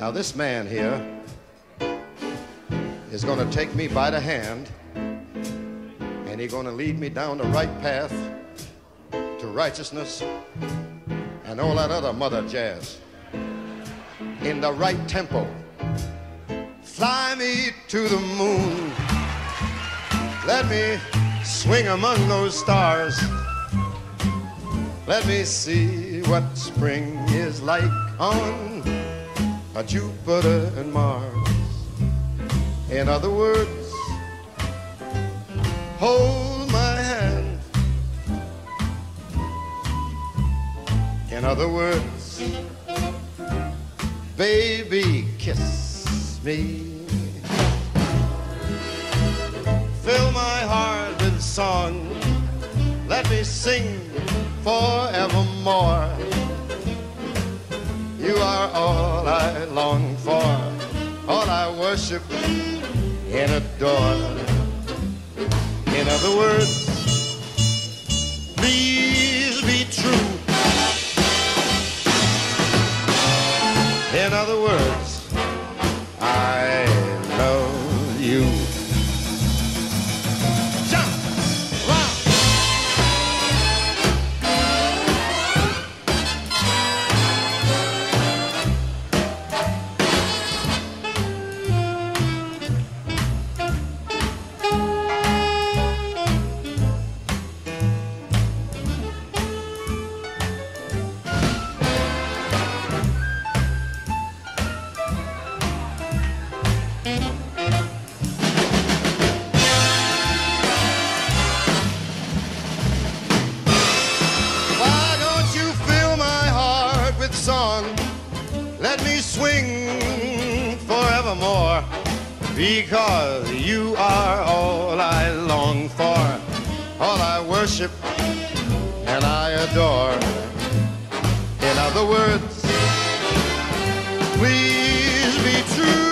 Now, this man here is going to take me by the hand and he's going to lead me down the right path to righteousness and all that other mother jazz in the right tempo. Fly me to the moon. Let me swing among those stars. Let me see what spring is like on Jupiter and Mars. In other words, hold my hand. In other words, baby, kiss me. Fill my heart with song. Let me sing forevermore. You are all I long for, all I worship and adore. In other words, please be true. In other words, I love you. Let me swing forevermore. Because you are all I long for, all I worship and I adore. In other words, please be true.